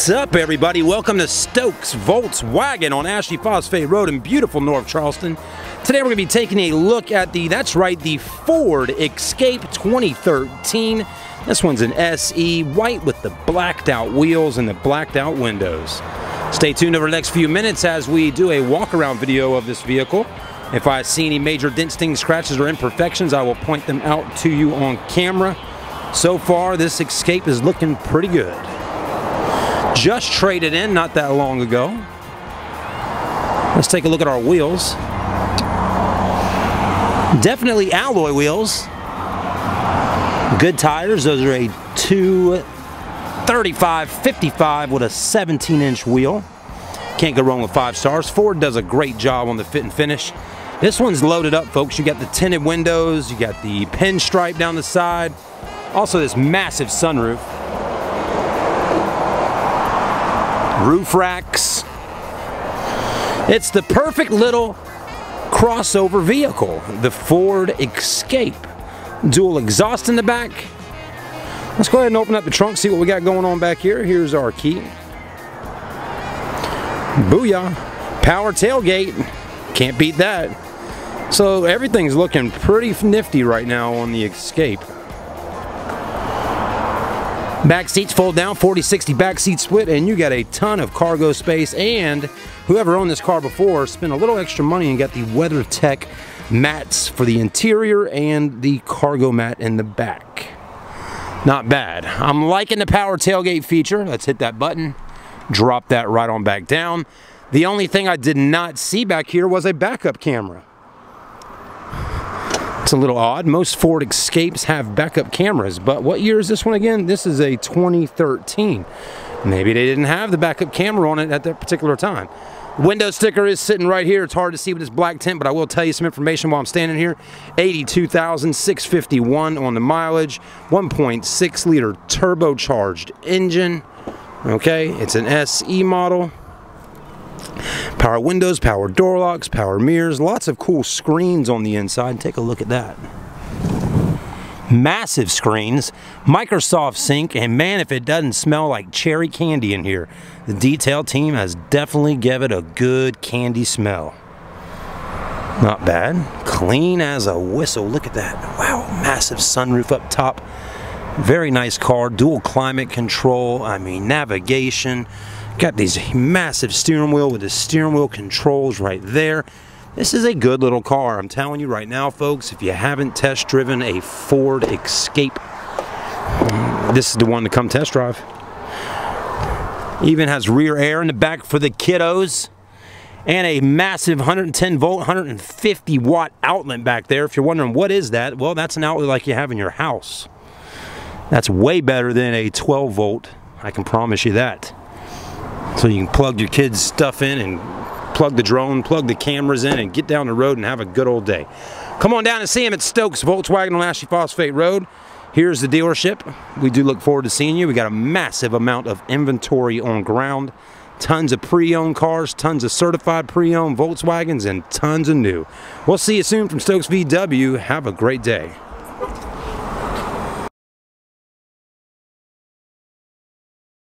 What's up, everybody? Welcome to Stokes Volkswagen on Ashley Phosphate Road in beautiful North Charleston. Today we're going to be taking a look at the, that's right, the Ford Escape 2013. This one's an SE, white with the blacked out wheels and the blacked out windows. Stay tuned over the next few minutes as we do a walk around video of this vehicle. If I see any major dents, stings, scratches, or imperfections, I will point them out to you on camera. So far, this Escape is looking pretty good. Just traded in not that long ago. Let's take a look at our wheels. Definitely alloy wheels. Good tires. Those are a 235 55 with a 17 inch wheel. Can't go wrong with five stars. Ford does a great job on the fit and finish. This one's loaded up, folks. You got the tinted windows, you got the pinstripe down the side, also this massive sunroof. roof racks. It's the perfect little crossover vehicle, the Ford Escape. Dual exhaust in the back. Let's go ahead and open up the trunk, see what we got going on back here. Here's our key. Booyah. Power tailgate. Can't beat that. So everything's looking pretty nifty right now on the Escape. Back seats fold down, 40-60 back seat split, and you got a ton of cargo space. And whoever owned this car before spent a little extra money and got the WeatherTech mats for the interior and the cargo mat in the back. Not bad. I'm liking the power tailgate feature. Let's hit that button, drop that right on back down. The only thing I did not see back here was a backup camera. It's a little odd. Most Ford Escapes have backup cameras, but what year is this one again? This is a 2013. Maybe they didn't have the backup camera on it at that particular time. Window sticker is sitting right here. It's hard to see with this black tint, but I will tell you some information while I'm standing here. 82,651 on the mileage, 1.6 liter turbocharged engine. Okay, it's an SE model. Power windows, power door locks, power mirrors, lots of cool screens on the inside. Take a look at that. Massive screens, Microsoft Sync, and man, if it doesn't smell like cherry candy in here. The detail team has definitely given it a good candy smell. Not bad. Clean as a whistle. Look at that. Wow, massive sunroof up top. Very nice car. Dual climate control. I mean, navigation. Got these massive steering wheel with the steering wheel controls right there. This is a good little car. I'm telling you right now, folks, if you haven't test driven a Ford Escape, this is the one to come test drive. Even has rear air in the back for the kiddos and a massive 110 volt 150 watt outlet back there if you're wondering what is that well that's an outlet like you have in your house that's way better than a 12 volt I can promise you that so you can plug your kids' stuff in and plug the drone, plug the cameras in, and get down the road and have a good old day. Come on down and see him at Stokes Volkswagen on Ashley Phosphate Road. Here's the dealership. We do look forward to seeing you. We got a massive amount of inventory on ground. Tons of pre-owned cars, tons of certified pre-owned Volkswagens, and tons of new. We'll see you soon from Stokes VW. Have a great day.